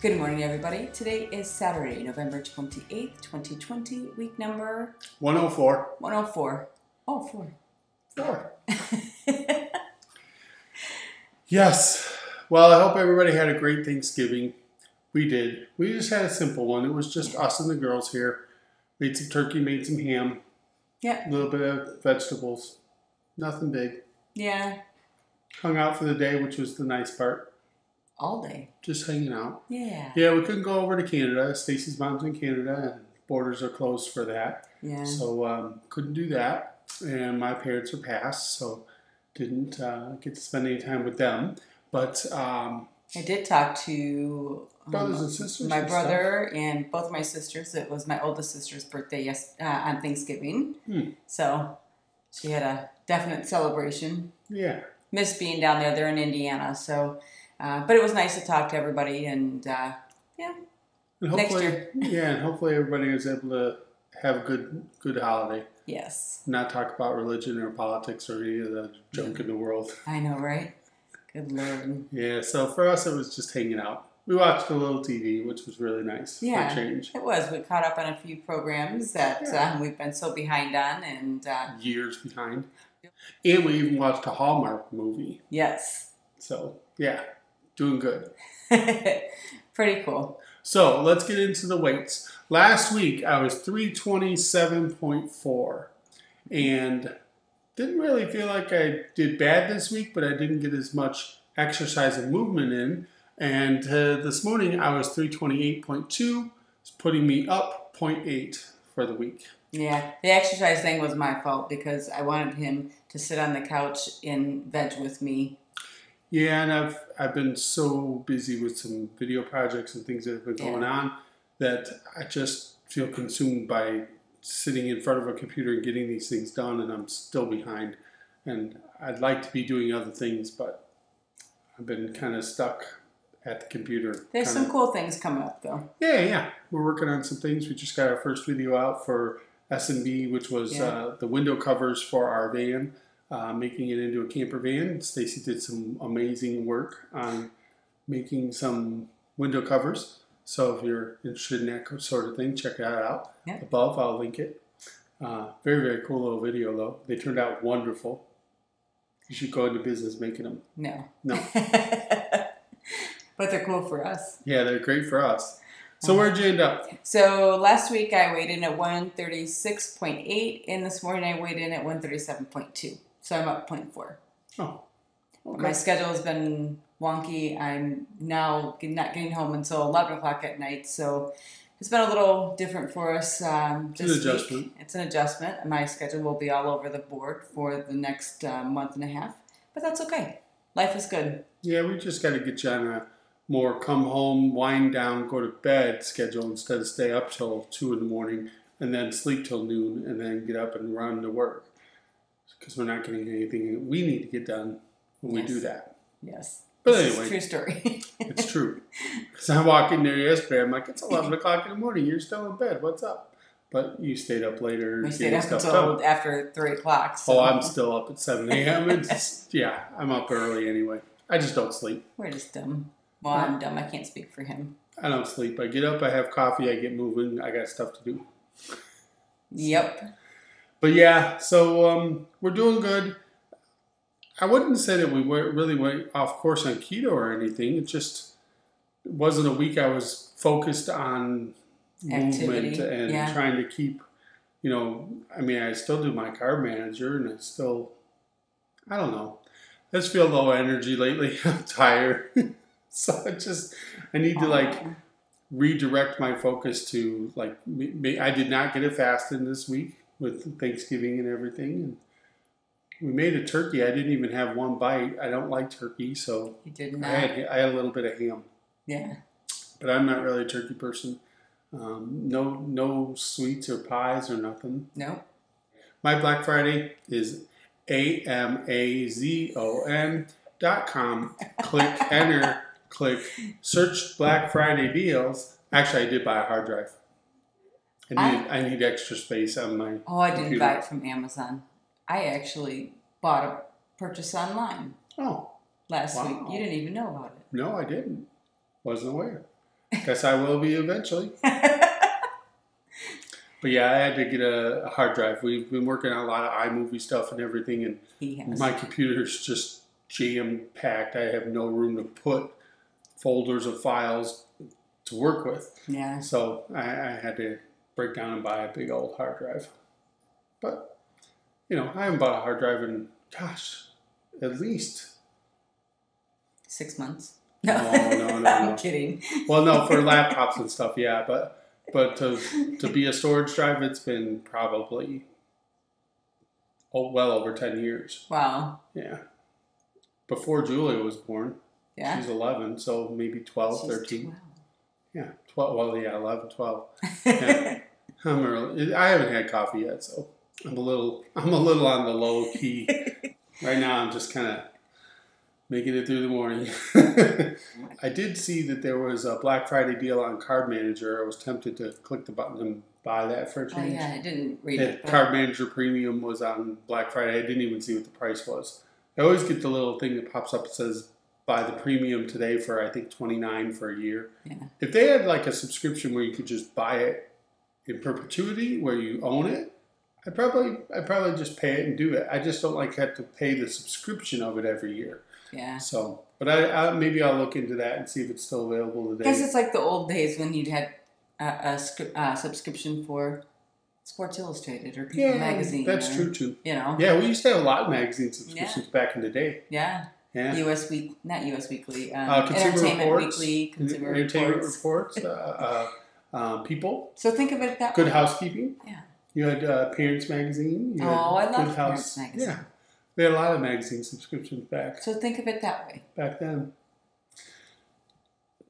Good morning, everybody. Today is Saturday, November 28th, 2020, week number 104. 104. Oh, four. Four. Yes. Well, I hope everybody had a great Thanksgiving. We did. We just had a simple one. It was just us and the girls here. Made some turkey, made some ham, yeah, a little bit of vegetables. Nothing big. yeah, Hung out for the day, which was the nice part. All day. Just hanging out. Yeah, Yeah, we couldn't go over to Canada. Stacey's mom's in Canada, and borders are closed for that. yeah. So um, couldn't do that. And my parents are passed, so didn't uh, get to spend any time with them. But um, I did talk to um, brothers and sisters, my and brother and both my sisters. It was my oldest sister's birthday yes, uh, on Thanksgiving. Hmm. So she had a definite celebration. Yeah, Miss being down there. They're in Indiana. So, uh, but it was nice to talk to everybody. And uh, yeah, and Next hopefully, year. yeah, and hopefully everybody is able to have a good good holiday. yes. Not talk about religion or politics or any of the junk in the world. I know, right? Good Lord. Yeah, so for us it was just hanging out. We watched a little TV, which was really nice Yeah. change. It was. We caught up on a few programs that Yeah. uh, we've been so behind on. And uh, Years behind, and we even watched a Hallmark movie. yes, So yeah, doing good. pretty cool. So let's get into the weights. Last week I was 327.4 and didn't really feel like I did bad this week, but I didn't get as much exercise and movement in. And uh, this morning I was 328.2, it's putting me up 0.8 for the week. Yeah, the exercise thing was my fault because I wanted him to sit on the couch and veg with me. Yeah, and I've I've been so busy with some video projects and things that have been going on that I just feel consumed by sitting in front of a computer and getting these things done, and I'm still behind. And I'd like to be doing other things, but I've been kind of stuck at the computer. There's kinda- some cool things coming up though. yeah, yeah. We're working on some things. We just got our first video out for S&B, which was Yeah. uh, the window covers for our van, uh, making it into a camper van. Stacey did some amazing work on making some window covers. So if you're interested in that sort of thing, check that out. Yeah. Above, I'll link it. Uh, very, very cool little video, though. They turned out wonderful. You should go into business making them. No. No. but they're cool for us. Yeah, they're great for us. So where'd you end up? So last week I weighed in at 136.8, and this morning I weighed in at 137.2. So I'm up 0.4. Oh, okay. My schedule has been wonky. I'm now not getting home until 11 o'clock at night, so it's been a little different for us um, It's an adjustment. week. It's an adjustment. My schedule will be all over the board for the next uh, month and a half, but that's okay. Life is good. Yeah, we just got to get you on a more come home, wind down, go to bed schedule instead of stay up till two in the morning and then sleep till noon and then get up and run to work. Because we're not getting anything we need to get done when we do that. Yes. But This is anyway. a true story. It's true. Because I walk in there yesterday, I'm like, it's 11 o'clock in the morning, you're still in bed, what's up? But you stayed up later we stayed up until done. after 3 o'clock. So Oh, I'm still up at 7 a.m. It's, yeah, I'm up early anyway. I just don't sleep. We're just dumb. Well, I'm dumb. I can't speak for him. I don't sleep. I get up, I have coffee, I get moving, I got stuff to do. Yep. But yeah, so um, we're doing good. I wouldn't say that we were really went off course on keto or anything. It just it wasn't a week I was focused on movement and yeah. trying to keep, you know, I mean, I still do my carb manager and I still, I don't know. I just feel low energy lately. I'm tired. so I just, I need to like redirect my focus to like me, me, I did not get it fasted this week with Thanksgiving and everything and we made a turkey. I didn't even have one bite. I don't like turkey, so You did I not. had I had a little bit of ham, Yeah. but I'm not really a turkey person. Um, no no sweets or pies or nothing. No. My Black Friday is a m a z o n dot com. Click enter. Click search Black Friday deals. Actually, I did buy a hard drive. I need I, need extra space on my. Oh, I didn't Computer. buy it from Amazon. I actually bought a purchase online Oh last Wow. week. You didn't even know about it. no, I didn't. Wasn't aware. Guess I will be eventually. But yeah, I had to get a, hard drive. We've been working on a lot of iMovie stuff and everything, and he has. my computer's just jam packed. I have no room to put folders of files to work with. yeah. So I, I had to break down and buy a big old hard drive. But, you know, I haven't bought a hard drive in, gosh, at least. Six months. No, no, no, I'm no. kidding. Well, no, for laptops and stuff, yeah. But but to, to be a storage drive, it's been probably oh, well over 10 years. Wow. Yeah. Before Julia was born. Yeah. She's 11, so maybe 12, She's 13. Yeah, 12. Well, yeah, 11, 12. 12. Yeah. I'm early. I haven't had coffee yet, so I'm a little I'm a little on the low key right now. I'm just kind of making it through the morning. I did see that there was a Black Friday deal on Carb Manager. I was tempted to click the button and buy that for a oh change. yeah, I didn't read That it. but- Carb Manager Premium was on Black Friday. I didn't even see what the price was. I always get the little thing that pops up that says buy the premium today for I think twenty nine for a year. Yeah. If they had like a subscription where you could just buy it in perpetuity, where you own it, I'd probably I'd probably just pay it and do it. I just don't like have to pay the subscription of it every year. Yeah. So, but I, I maybe I'll look into that and see if it's still available today. Because it's like the old days when you'd had a, a scrip- uh, subscription for Sports Illustrated or People Yeah, Magazine. that's or, true too. You know. Yeah, we used to have a lot of magazine subscriptions back in the day. Yeah. Yeah. U.S. Week, not U.S. Weekly. Um, Uh, Consumer Entertainment Reports. Weekly, Consumer Entertainment Reports. reports, uh, uh, uh, people, So think of it that way. Good way. Housekeeping. Yeah. You had uh, Parents Magazine. You had Oh, I love Good Parents Magazine. Yeah, we had a lot of magazine subscriptions back So think of it that way. back then.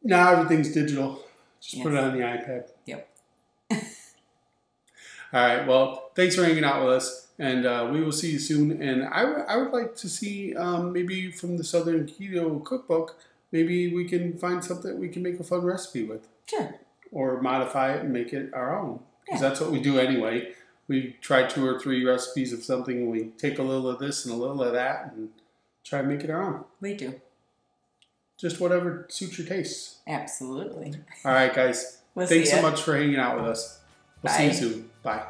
Now everything's digital. Just put it on the iPad. Yep. All right. Well, thanks for hanging out with us, and uh, we will see you soon. And I would- I would like to see um, maybe from the Southern Keto Cookbook, maybe we can find something we can make a fun recipe with. Sure. Or modify it and make it our own. Because Yeah. that's what we do anyway. We try two or three recipes of something, and we take a little of this and a little of that, and try and make it our own. We do. Just whatever suits your tastes. Absolutely. All right, guys. We'll Thanks so much for hanging out with us. We'll see you soon. Bye.